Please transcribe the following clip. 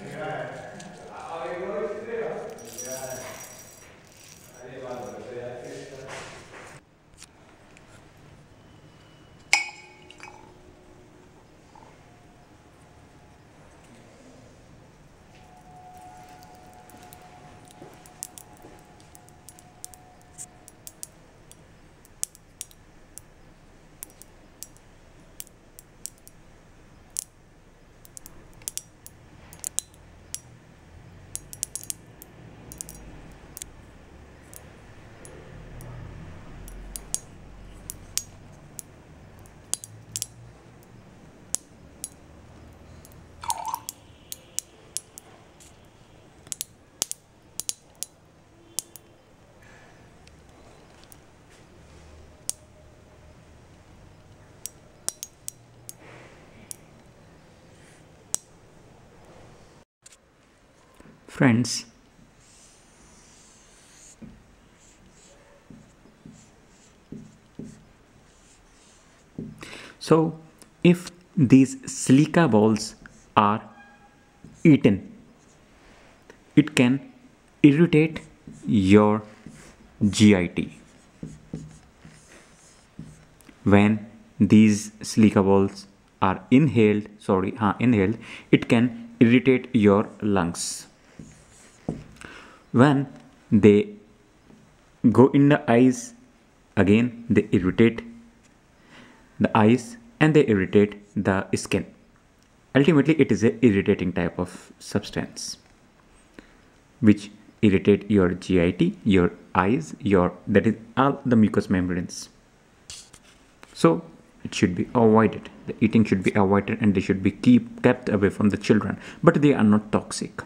Amen. Friends, so if these silica balls are eaten, it can irritate your GIT. When these silica balls are inhaled, sorry, uh, inhaled, it can irritate your lungs when they go in the eyes again they irritate the eyes and they irritate the skin. Ultimately it is a irritating type of substance which irritate your git your eyes your that is all the mucous membranes. So it should be avoided. The eating should be avoided and they should be keep kept away from the children. But they are not toxic